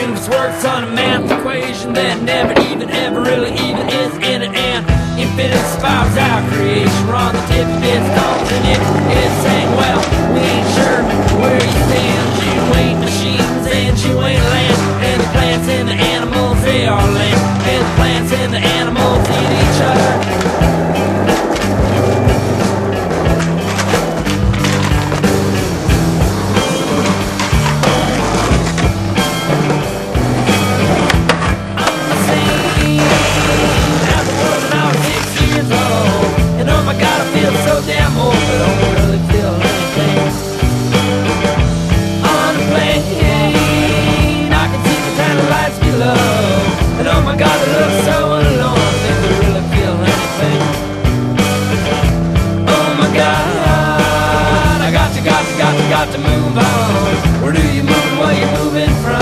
universe works on a math equation that never even ever really even is in an end. got to move on. Where do you move? Where you moving from?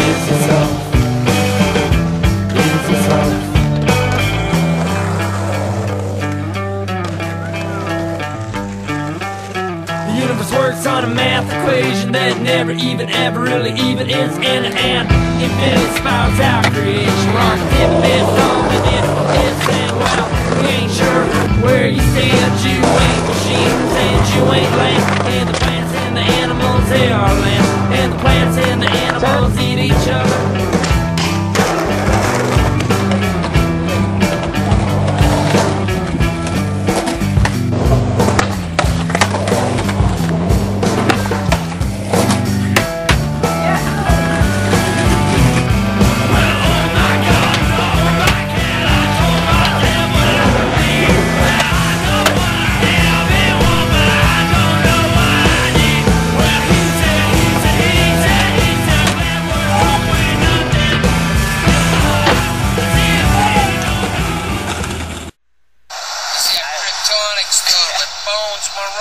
Is this off? Is this off? The universe works on a math equation that never even ever really even ends in an end. Infinite spirals out creation, rock, dip, and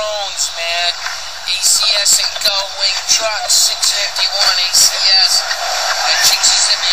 Jones, man. ACS and Go Wing Truck 651 ACS. That cheeks is in.